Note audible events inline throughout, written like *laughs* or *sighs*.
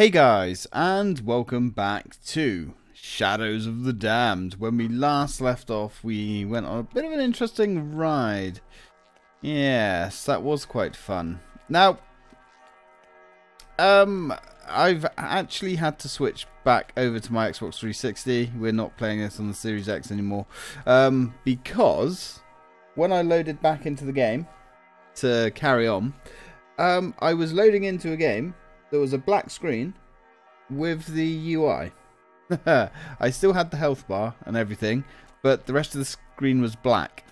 Hey guys, and welcome back to Shadows of the Damned. When we last left off, we went on a bit of an interesting ride. Yes, that was quite fun. Now, um, I've actually had to switch back over to my Xbox 360. We're not playing this on the Series X anymore. Um, because when I loaded back into the game to carry on, um, I was loading into a game there was a black screen with the UI. *laughs* I still had the health bar and everything, but the rest of the screen was black.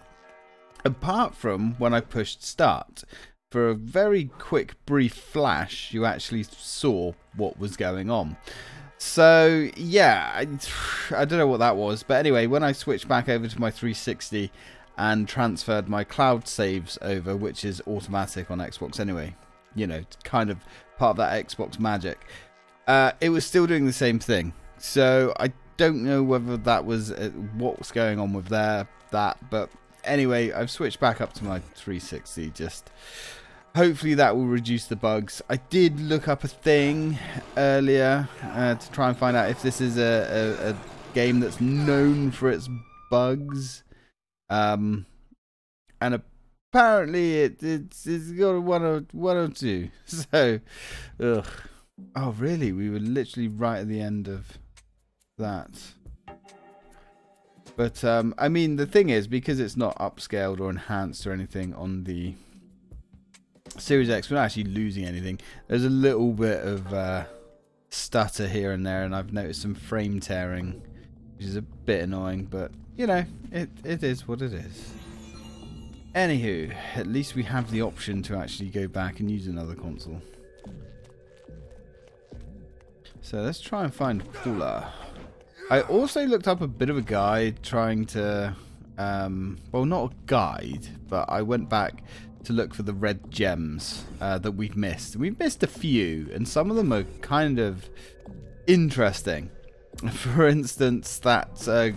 Apart from when I pushed start. For a very quick, brief flash, you actually saw what was going on. So, yeah, I, *sighs* I don't know what that was. But anyway, when I switched back over to my 360 and transferred my cloud saves over, which is automatic on Xbox anyway, you know, kind of part of that Xbox magic. Uh, it was still doing the same thing. So I don't know whether that was uh, what was going on with there, that. But anyway, I've switched back up to my 360. Just hopefully that will reduce the bugs. I did look up a thing earlier uh, to try and find out if this is a, a, a game that's known for its bugs. Um, and a apparently it, it's it's got one or one or two. *laughs* So, ugh. Oh really? We were literally right at the end of that. But um, I mean, the thing is, because it's not upscaled or enhanced or anything on the Series X, we're not actually losing anything. There's a little bit of uh, stutter here and there, and I've noticed some frame tearing, which is a bit annoying. But you know, it it is what it is. Anywho, at least we have the option to actually go back and use another console. So let's try and find Paula. I also looked up a bit of a guide trying to, um, well not a guide, but I went back to look for the red gems uh, that we've missed. We've missed a few, and some of them are kind of interesting. *laughs* For instance, that uh,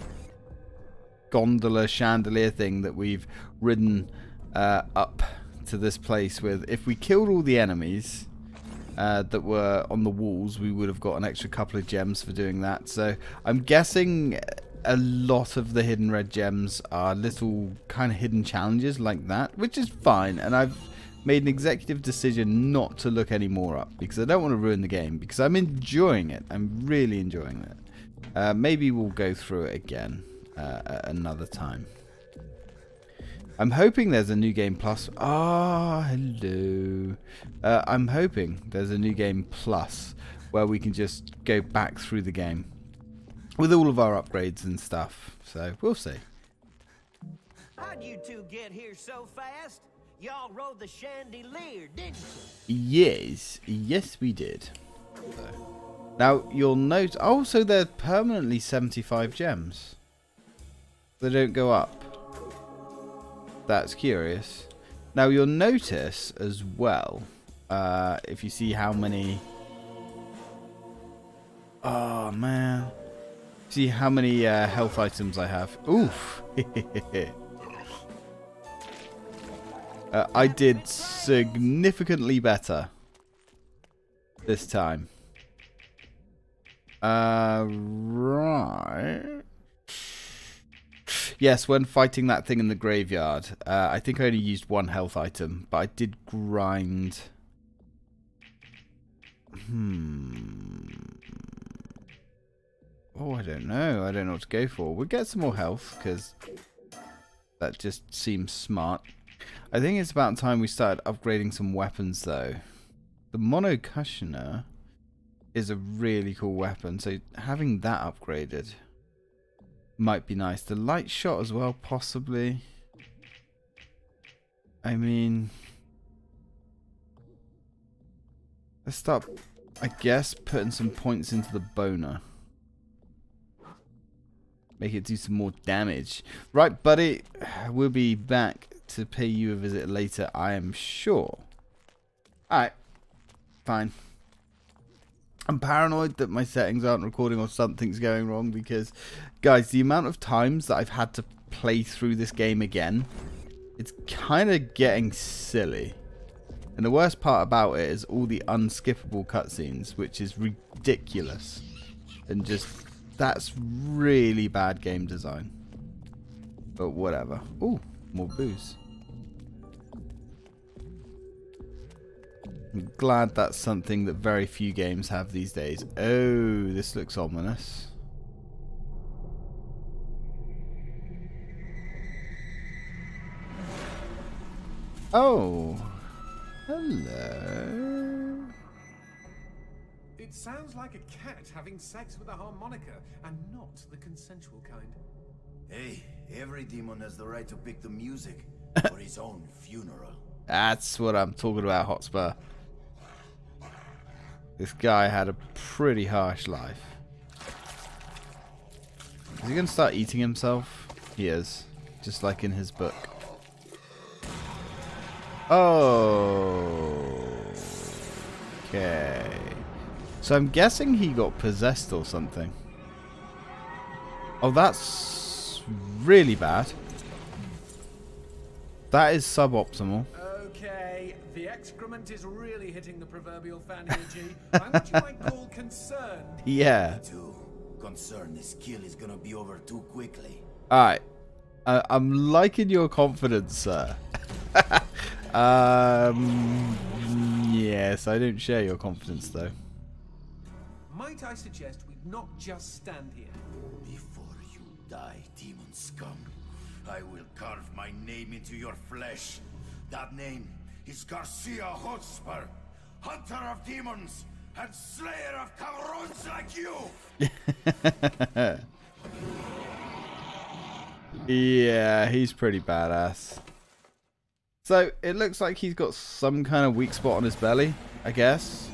gondola chandelier thing that we've ridden uh, up to this place with. If we killed all the enemies uh, that were on the walls, we would have got an extra couple of gems for doing that. So I'm guessing a lot of the hidden red gems are little kind of hidden challenges like that, which is fine. And I've made an executive decision not to look any more up because I don't want to ruin the game because I'm enjoying it. I'm really enjoying it. Uh, maybe we'll go through it again uh, another time. I'm hoping there's a new game plus. Ah, oh, hello. Uh, I'm hoping there's a new game plus where we can just go back through the game with all of our upgrades and stuff. So we'll see. How'd you two get here so fast? Y'all rode the chandelier, didn't you? Yes, yes we did. So. Now you'll note. Oh, so they're permanently 75 gems. They don't go up. That's curious. Now you'll notice as well, uh, if you see how many... Oh man. See how many uh, health items I have. Oof. *laughs* uh, I did significantly better this time. Uh, right. Yes, when fighting that thing in the graveyard, uh, I think I only used one health item, but I did grind. Hmm. Oh, I don't know. I don't know what to go for. We'll get some more health, because that just seems smart. I think it's about time we started upgrading some weapons, though. The Monocussioner is a really cool weapon, so having that upgraded might be nice. The light shot as well, possibly. I mean... Let's start, I guess, putting some points into the boner. Make it do some more damage. Right, buddy. We'll be back to pay you a visit later, I am sure. Alright. Fine. I'm paranoid that my settings aren't recording or something's going wrong because, guys, the amount of times that I've had to play through this game again, it's kind of getting silly. And the worst part about it is all the unskippable cutscenes, which is ridiculous. And just, that's really bad game design. But whatever. Ooh, more booze. I'm glad that's something that very few games have these days. Oh, this looks ominous. Oh. Hello. It sounds like a cat having sex with a harmonica, and not the consensual kind. Hey, every demon has the right to pick the music *laughs* for his own funeral. That's what I'm talking about, Hotspur. This guy had a pretty harsh life. Is he going to start eating himself? He is. Just like in his book. Oh. Okay. So I'm guessing he got possessed or something. Oh, that's really bad. That is suboptimal. Okay, the excrement is really hitting the proverbial fan here, G. I'm what you might call concerned. *laughs* Yeah. Too concerned this kill is gonna be over too quickly. Alright. Uh, I'm liking your confidence, sir. *laughs* um, yes, I don't share your confidence, though. Might I suggest we not just stand here? Before you die, demon scum, I will carve my name into your flesh. That name is Garcia Hotspur, hunter of demons and slayer of cabrons like you. *laughs* Yeah, he's pretty badass. So, it looks like he's got some kind of weak spot on his belly, I guess.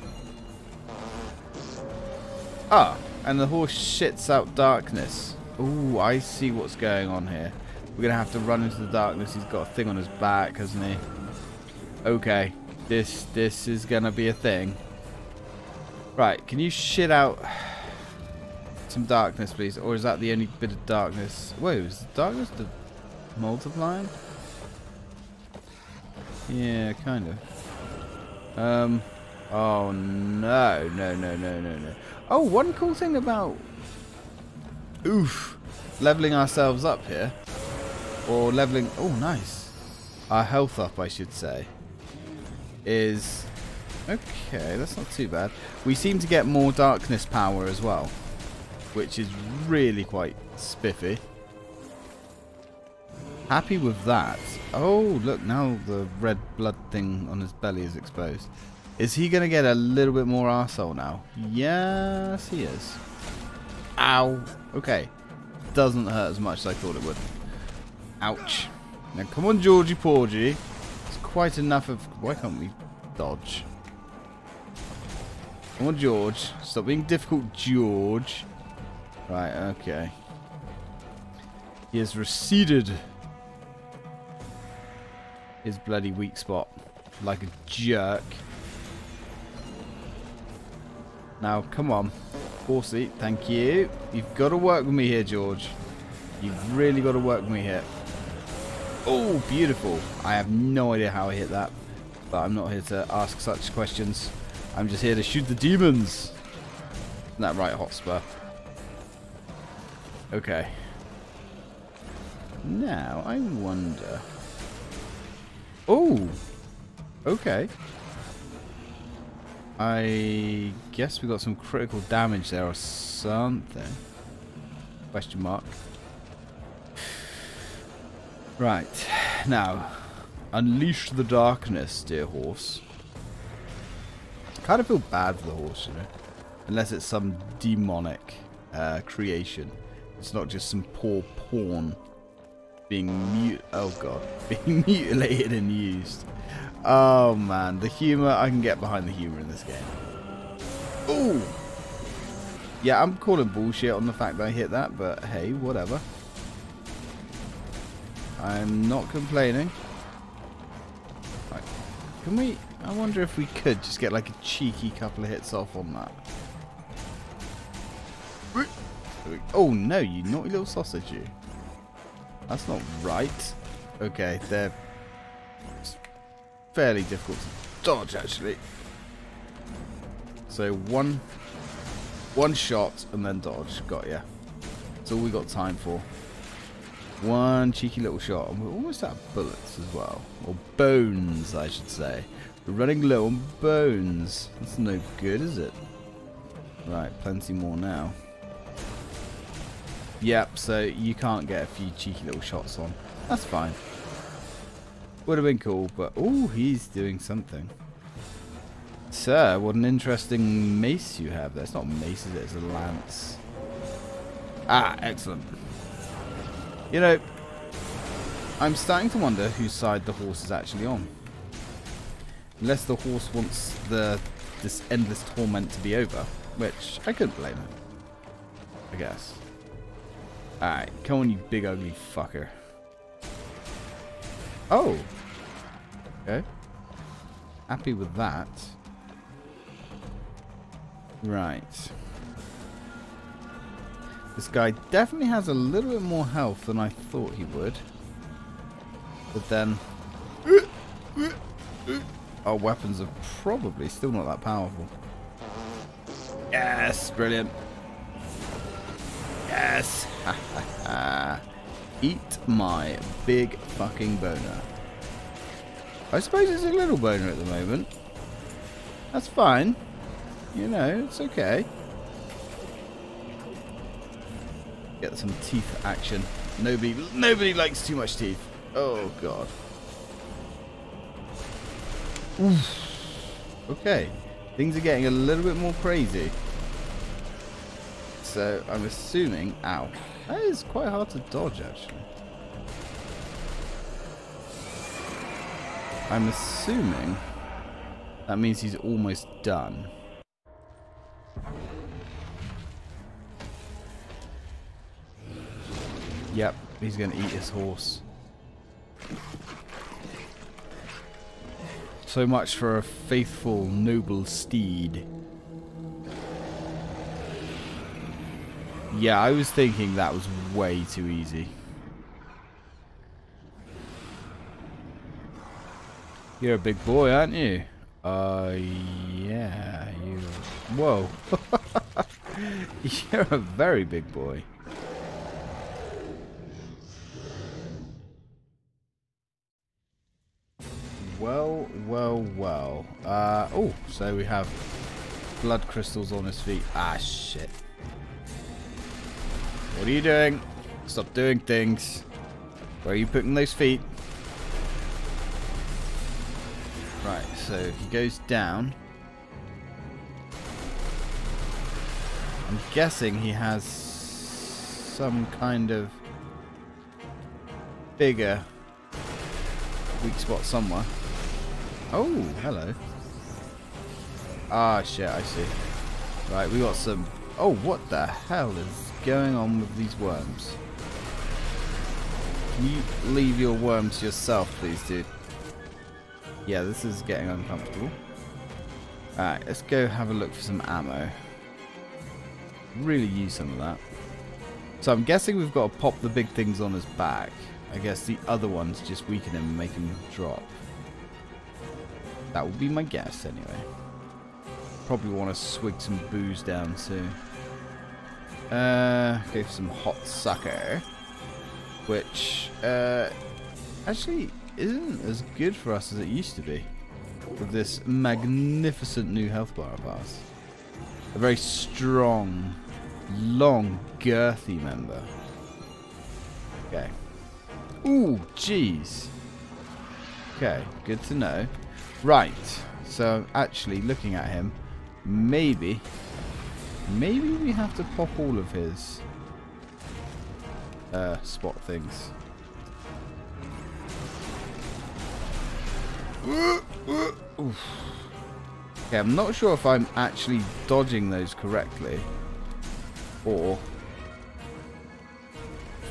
Ah, and the horse shits out darkness. Ooh, I see what's going on here. We're going to have to run into the darkness. He's got a thing on his back, hasn't he? Okay, this this is to be a thing. Right, can you shit out some darkness, please? Or is that the only bit of darkness? Wait, is darkness the multiplying? Yeah, kind of. Um. Oh no, no, no, no, no, no. Oh, one cool thing about oof, leveling ourselves up here, or leveling. Oh, nice. Our health up, I should say. Is okay. That's not too bad. We seem to get more darkness power as well, which is really quite spiffy. Happy with that. Oh, look, now the red blood thing on his belly is exposed. Is he going to get a little bit more arsehole now? Yes, he is. Ow. Okay. Doesn't hurt as much as I thought it would. Ouch. Now, come on, Georgie Porgy. Quite enough of... Why can't we dodge? Come on, George. Stop being difficult, George. Right, okay. He has receded his bloody weak spot like a jerk. Now, come on. Horsey, thank you. You've got to work with me here, George. You've really got to work with me here. Oh, beautiful. I have no idea how I hit that. But I'm not here to ask such questions. I'm just here to shoot the demons. Isn't that right, Hotspur? Okay. Now, I wonder... Oh! Okay. I guess we got some critical damage there or something. Question mark. Right. Now, unleash the darkness, dear horse. kind of feel bad for the horse, you know. Unless it's some demonic uh, creation. It's not just some poor pawn being mute. Oh god, *laughs* being mutilated and used. Oh man, the humor. I can get behind the humor in this game. Ooh. Yeah, I'm calling bullshit on the fact that I hit that, but hey, whatever. I'm not complaining. Right. Can we... I wonder if we could just get like a cheeky couple of hits off on that. Oh no, you naughty little sausage you. That's not right. Okay, they're fairly difficult to dodge, actually. So one, one shot and then dodge. Got ya. That's all we got time for. One cheeky little shot. And we're almost out of bullets as well. Or bones, I should say. We're running low on bones. That's no good, is it? Right, plenty more now. Yep, so you can't get a few cheeky little shots on. That's fine. Would have been cool, but... Oh, he's doing something. Sir, what an interesting mace you have there. It's not a mace, is it? It's a lance. Ah, excellent. You know, I'm starting to wonder whose side the horse is actually on. Unless the horse wants the this endless torment to be over, which I couldn't blame him. I guess. Alright, come on you big ugly fucker. Oh! Okay. Happy with that. Right. This guy definitely has a little bit more health than I thought he would. But then... Our weapons are probably still not that powerful. Yes! Brilliant. Yes! *laughs* Eat my big fucking boner. I suppose it's a little boner at the moment. That's fine. You know, it's okay. Get some teeth action. Nobody nobody likes too much teeth. Oh god. Oof. Okay. Things are getting a little bit more crazy. So I'm assuming ow. That is quite hard to dodge actually. I'm assuming that means he's almost done. Yep, he's going to eat his horse. So much for a faithful, noble steed. Yeah, I was thinking that was way too easy. You're a big boy, aren't you? Uh, yeah, you... Whoa. *laughs* You're a very big boy. Well, well. Uh, oh, so we have blood crystals on his feet. Ah, shit. What are you doing? Stop doing things. Where are you putting those feet? Right, so he goes down. I'm guessing he has some kind of bigger weak spot somewhere. Oh, hello. Ah, shit, I see. Right, we got some... Oh, what the hell is going on with these worms? Can you leave your worms yourself, please, dude? Yeah, this is getting uncomfortable. Alright, let's go have a look for some ammo. Really use some of that. So I'm guessing we've got to pop the big things on his back. I guess the other ones just weaken him and make him drop. That would be my guess, anyway. Probably want to swig some booze down, too. Uh, go for some hot sake. Which, uh, actually isn't as good for us as it used to be. With this magnificent new health bar of ours. A very strong, long, girthy member. Okay. Ooh, jeez. Okay, good to know. Right, so actually looking at him, maybe, maybe we have to pop all of his uh, spot things. Okay, I'm not sure if I'm actually dodging those correctly. Or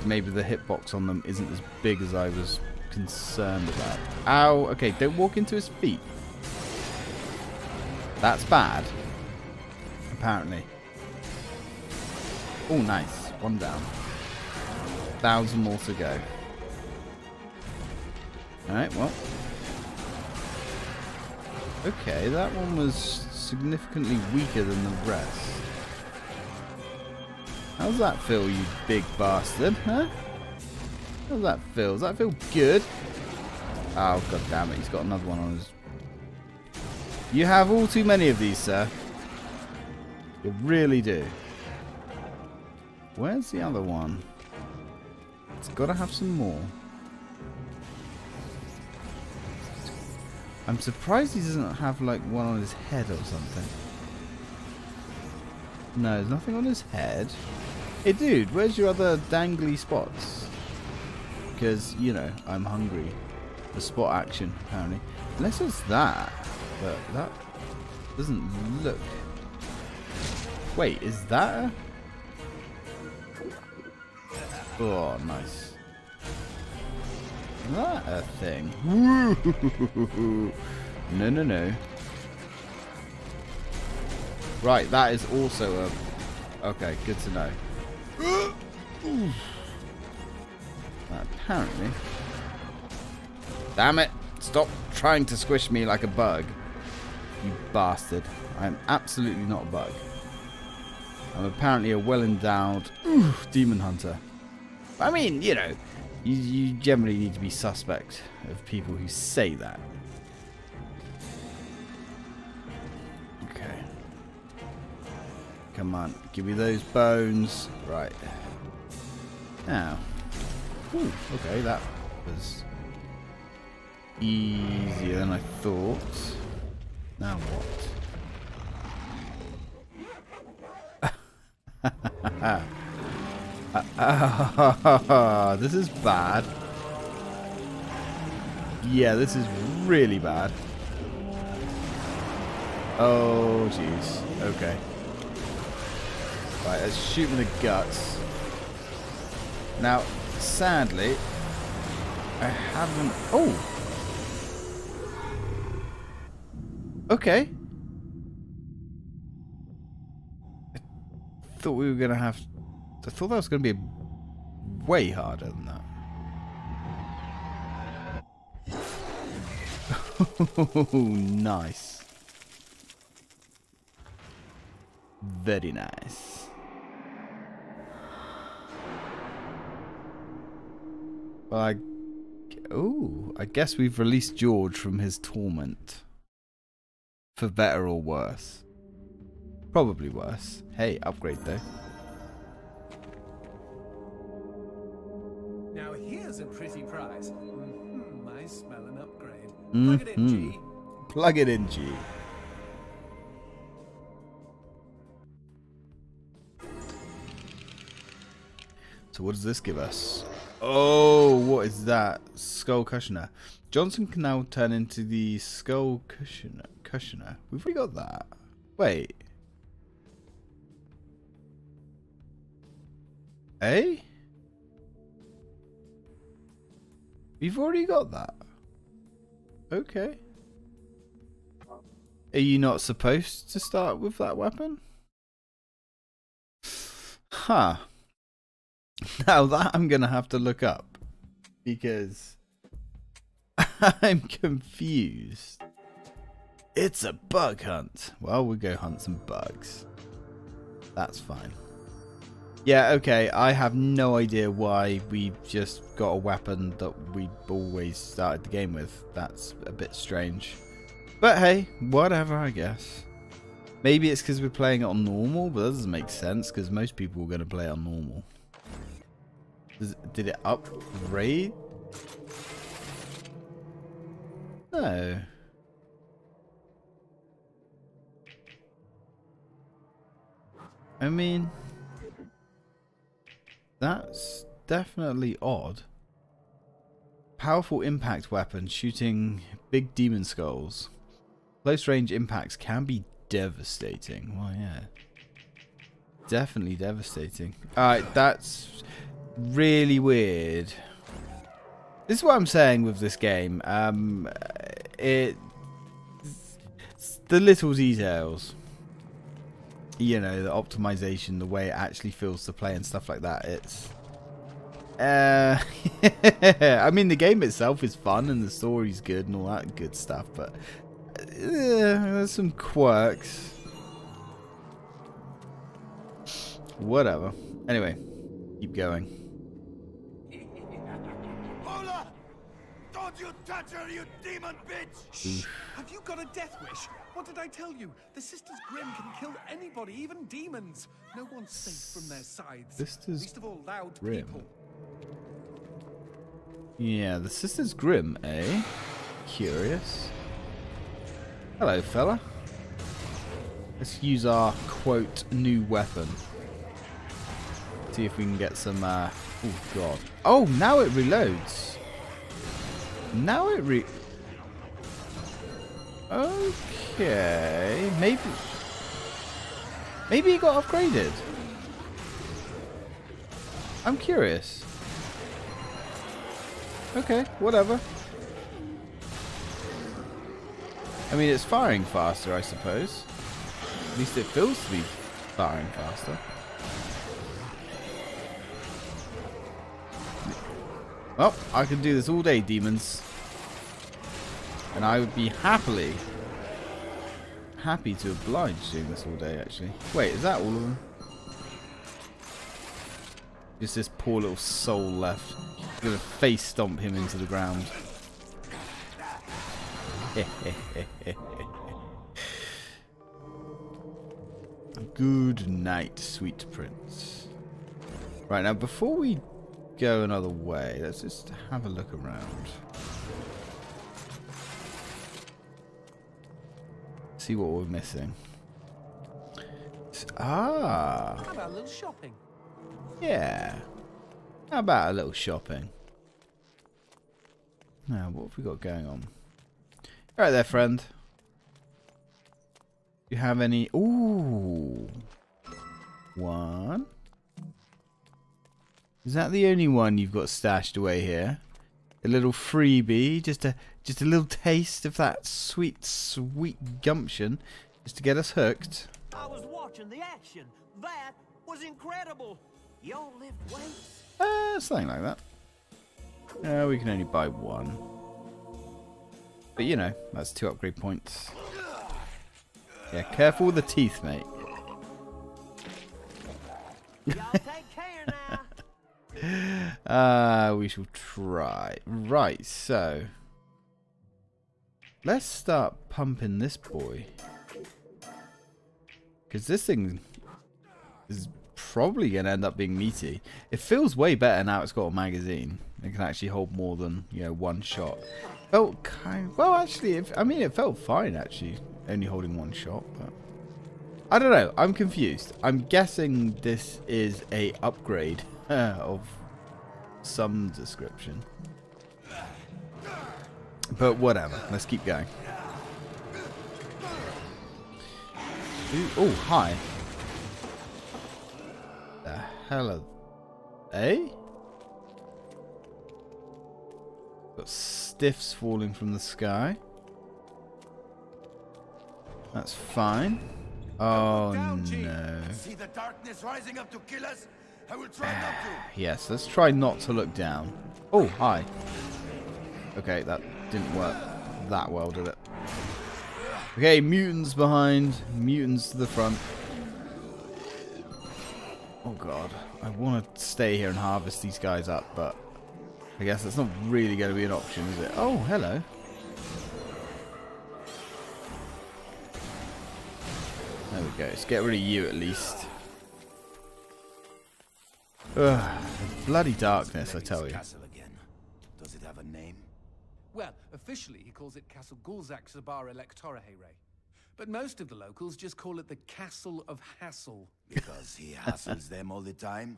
maybe the hitbox on them isn't as big as I was concerned about. Ow, okay, don't walk into his feet. That's bad. Apparently. Oh, nice. One down. Thousand more to go. Alright, well. Okay, that one was significantly weaker than the rest. How's that feel, you big bastard, huh? How's that feel? Does that feel good? Oh, god damn it, he's got another one on his... You have all too many of these, sir. You really do. Where's the other one? It's got to have some more. I'm surprised he doesn't have like one on his head or something. No, there's nothing on his head. Hey dude, where's your other dangly spots? Because, you know, I'm hungry for spot action, apparently. Unless it's that. But that doesn't look... Wait, is that a... Oh, nice. Is that a thing? *laughs* no, no, no. Right, that is also a... Okay, good to know. *gasps* Apparently. Damn it! Stop trying to squish me like a bug. You bastard. I am absolutely not a bug. I'm apparently a well-endowed demon hunter. I mean, you know, you, you generally need to be suspect of people who say that. Okay. Come on, give me those bones. Right. Now. Ooh, okay, that was easier than I thought. Now what? *laughs* This is bad. Yeah, this is really bad. Oh, jeez. Okay. Right, let's shoot in the guts. Now, sadly, I haven't... Oh! Okay. I thought we were going to have I thought that was going to be way harder than that. *laughs* Nice. Very nice. Well, I... Oh, I guess we've released George from his torment. For better or worse. Probably worse. Hey, upgrade though. Now here's a pretty prize. Mm-hmm, I smell an upgrade. Mm-hmm. Plug it in, G. Plug it in, G. So what does this give us? Oh, what is that? Skullcussioner. Johnson can now turn into the Skullcussioner. Cushioner. We've already got that. Wait. Eh? We've already got that. Okay. Are you not supposed to start with that weapon? *sighs* Huh. *laughs* Now that I'm going to have to look up. Because *laughs* I'm confused. It's a bug hunt. Well, we'll go hunt some bugs. That's fine. Yeah, okay, I have no idea why we just got a weapon that we always started the game with. That's a bit strange. But hey, whatever, I guess. Maybe it's because we're playing it on normal, but that doesn't make sense because most people are going to play on normal. Does, did it upgrade? No. I mean... That's definitely odd. Powerful impact weapon shooting big demon skulls. Close range impacts can be devastating. Well, yeah. Definitely devastating. Alright, that's really weird. This is what I'm saying with this game. Um, it the little details you know, the optimization, the way it actually feels to play and stuff like that. It's uh, *laughs* I mean, the game itself is fun and the story's good and all that good stuff, but there's some quirks. Whatever. Anyway, keep going. Don't you touch her, you demon bitch! Shh! Have you got a death wish? What did I tell you? The Sisters Grimm can kill anybody, even demons. No one's safe from their sides. Sisters Least of all loud Grimm. people. Yeah, the Sisters Grimm, eh? Curious. Hello, fella. Let's use our, quote, new weapon. See if we can get some, uh... Oh, God. Oh, now it reloads. Now it re... Okay, maybe... Maybe it got upgraded. I'm curious. Okay, whatever. I mean, it's firing faster, I suppose. At least it feels to be firing faster. Well, I can do this all day, demons. And I would be happily happy to oblige doing this all day, actually. Wait, is that all of them? Just this poor little soul left. I'm gonna face stomp him into the ground. *laughs* Good night, sweet prince. Right, now before we go another way, let's just have a look around. See what we're missing. Ah, How about a little shopping? yeah. How about a little shopping? Now, what have we got going on? Alright there, friend. Do You have any... Ooh. One. Is that the only one you've got stashed away here? A little freebie, just a just a little taste of that sweet, sweet gumption, just to get us hooked. I was watching the action. That was incredible. Y'all lift weights? Uh, something like that. Uh, we can only buy one. But you know, that's two upgrade points. Yeah, careful with the teeth, mate. Y'all take care now. *laughs* Uh, we shall try. Right, so. Let's start pumping this boy. Because this thing is probably going to end up being meaty. It feels way better now it's got a magazine. It can actually hold more than, you know, one shot. Felt kind well, actually, if, I mean, it felt fine, actually, only holding one shot, but... I don't know, I'm confused. I'm guessing this is a upgrade *laughs* of some description. But whatever, let's keep going. Ooh, oh, hi. The hell are... Eh? Got stiffs falling from the sky. That's fine. Oh down, no. See the darkness rising up to kill us? I will try not to. Yes, let's try not to look down. Oh, hi. Okay, that didn't work that well, did it? Okay, mutants behind, mutants to the front. Oh god, I want to stay here and harvest these guys up, but I guess that's not really going to be an option, is it? Oh, hello. There we go. Let's get rid of you at least. Ugh, bloody darkness, I tell you. Castle again. Does it have a name? Well, officially he calls it Castle Gulzak Zabar Electora But most of the locals just call it the Castle of Hassle. Because he hassles them all the time?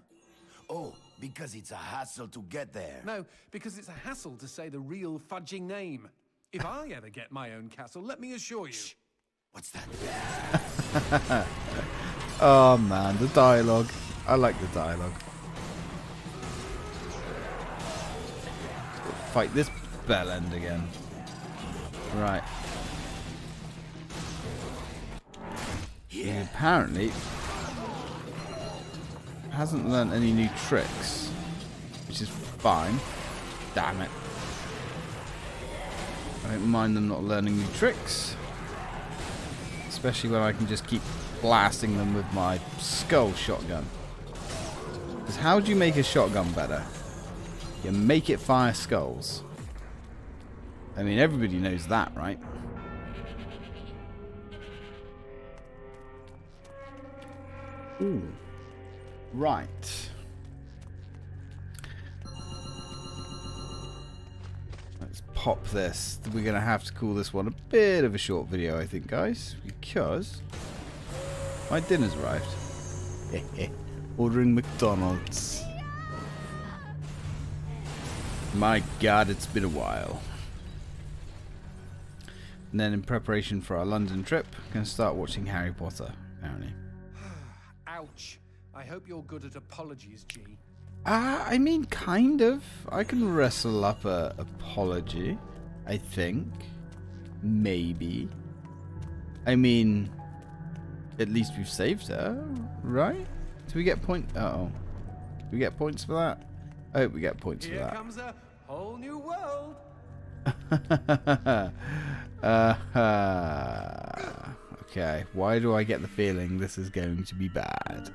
Oh, because it's a hassle to get there. No, because it's a hassle to say the real fudging name. If I ever get my own castle, let me assure you. What's that? *laughs* Oh man, the dialogue. I like the dialogue. Fight this bell end again. Right. He apparently hasn't learnt any new tricks, which is fine. Damn it. I don't mind them not learning new tricks. Especially when I can just keep blasting them with my skull shotgun. Because how do you make a shotgun better? You make it fire skulls. I mean, everybody knows that, right? Ooh. Right. Let's pop this. We're going to have to call this one a bit of a short video, I think, guys. Because my dinner's arrived. *laughs* Ordering McDonald's. My god, it's been a while. And then in preparation for our London trip, going to start watching Harry Potter, apparently. *sighs* Ouch. I hope you're good at apologies, G. Uh, I mean, kind of. I can wrestle up a apology, I think. Maybe. I mean, at least we've saved her, right? Do we get point? Uh oh. Do we get points for that? I hope we get points Here for comes a whole new world. that. *laughs* uh, okay. Why do I get the feeling this is going to be bad?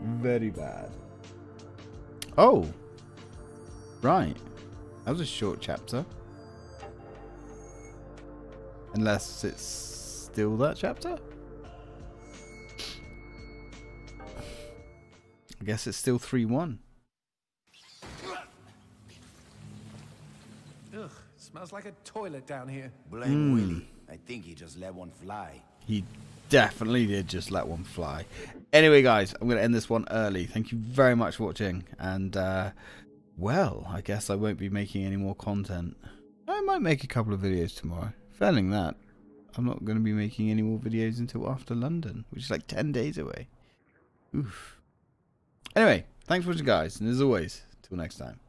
Very bad. Oh. Right. That was a short chapter. Unless it's still that chapter? I guess it's still 3 1. Ugh, smells like a toilet down here. Blame Willie. I think he just let one fly. He definitely did just let one fly. Anyway, guys, I'm going to end this one early. Thank you very much for watching. And, uh, well, I guess I won't be making any more content. I might make a couple of videos tomorrow. Failing that, I'm not going to be making any more videos until after London, which is like 10 days away. Oof. Anyway, thanks for watching, guys. And as always, till next time.